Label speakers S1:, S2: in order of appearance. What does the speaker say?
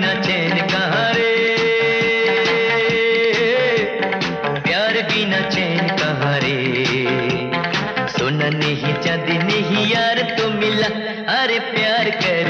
S1: ना चैन कहाँ रे प्यार की ना चैन कहाँ रे सोना नहीं चंद नहीं यार तू मिला अरे प्यार कर